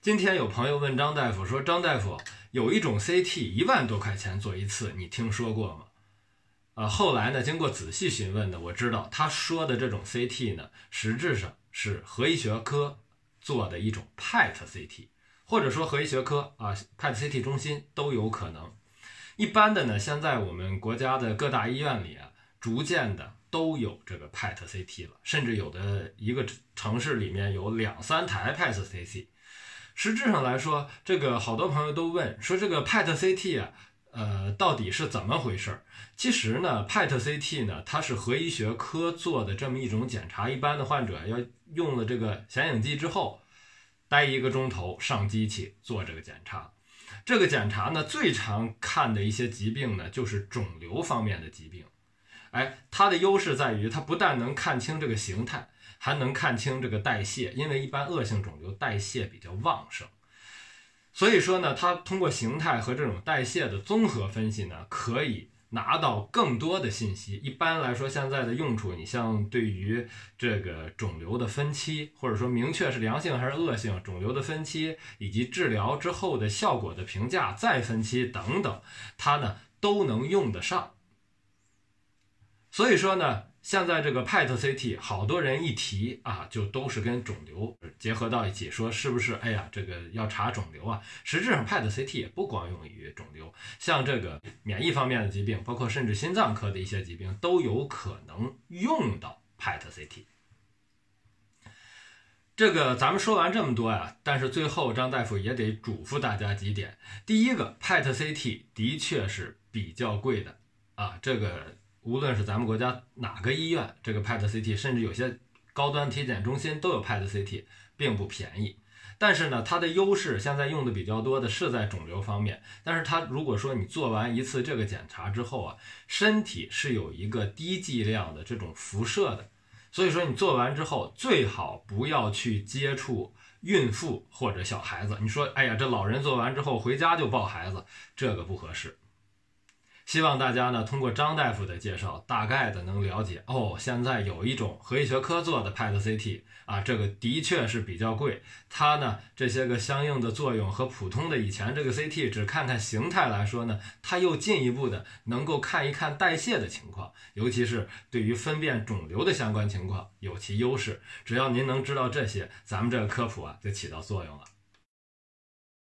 今天有朋友问张大夫说：“张大夫，有一种 CT 一万多块钱做一次，你听说过吗？”啊，后来呢，经过仔细询问呢，我知道他说的这种 CT 呢，实质上是核医学科做的一种 PET CT，或者说核医学科啊 PET CT 中心都有可能。一般的呢，现在我们国家的各大医院里啊，逐渐的都有这个 PET CT 了，甚至有的一个城市里面有两三台 PET CT。实质上来说，这个好多朋友都问说这个 PET CT 啊，呃，到底是怎么回事儿？其实呢，PET CT 呢，它是核医学科做的这么一种检查。一般的患者要用了这个显影剂之后，待一个钟头上机器做这个检查。这个检查呢，最常看的一些疾病呢，就是肿瘤方面的疾病。哎，它的优势在于它不但能看清这个形态。还能看清这个代谢，因为一般恶性肿瘤代谢比较旺盛，所以说呢，它通过形态和这种代谢的综合分析呢，可以拿到更多的信息。一般来说，现在的用处，你像对于这个肿瘤的分期，或者说明确是良性还是恶性肿瘤的分期，以及治疗之后的效果的评价、再分期等等，它呢都能用得上。所以说呢。现在这个 PET CT，好多人一提啊，就都是跟肿瘤结合到一起，说是不是？哎呀，这个要查肿瘤啊。实质上，PET CT 也不光用于肿瘤，像这个免疫方面的疾病，包括甚至心脏科的一些疾病，都有可能用到 PET CT。这个咱们说完这么多呀，但是最后张大夫也得嘱咐大家几点：第一个，PET CT 的确是比较贵的啊，这个。无论是咱们国家哪个医院，这个 PET CT，甚至有些高端体检中心都有 PET CT，并不便宜。但是呢，它的优势现在用的比较多的是在肿瘤方面。但是它如果说你做完一次这个检查之后啊，身体是有一个低剂量的这种辐射的，所以说你做完之后最好不要去接触孕妇或者小孩子。你说，哎呀，这老人做完之后回家就抱孩子，这个不合适。希望大家呢，通过张大夫的介绍，大概的能了解哦。现在有一种核医学科做的 PET CT 啊，这个的确是比较贵。它呢，这些个相应的作用和普通的以前这个 CT 只看看形态来说呢，它又进一步的能够看一看代谢的情况，尤其是对于分辨肿瘤的相关情况有其优势。只要您能知道这些，咱们这个科普啊就起到作用了。